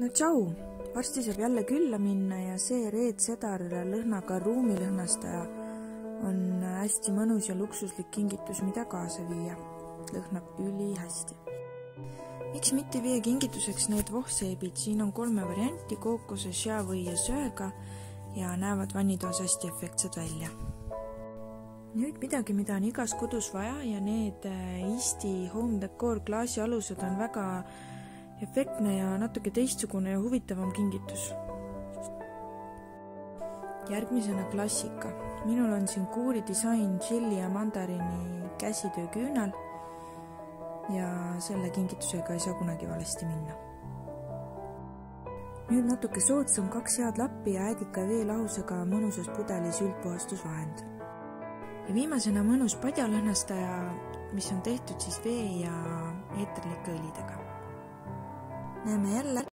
no tšau, varsti saab jälle külla minna ja see Reet Sedar lõhnaga ruumilõhnastaja on hästi mõnus ja luksuslik kingitus, mida kaasa viia. lõhnab ülihästi. miks mitte viia kingituseks need vohseebid, siin on kolme varianti kookose, šea või söega ja näevad vannitoas hästi efektsed välja. nüüd midagi, mida on igas kodus vaja ja need Eesti Home Decor klaasialused on väga efektne ja natuke teistsugune ja huvitavam kingitus. järgmisena klassika. minul on siin Kuuri disain tšilli ja mandariini käsitööküünal ja selle kingitusega ei saa kunagi valesti minna. nüüd natuke soodsam, kaks head lappi ja äädika veelahusega mõnusas pudelis üldpuhastusvahend. ja viimasena mõnus padjalõhnastaja, mis on tehtud siis vee ja eeterlike õlidega näeme jälle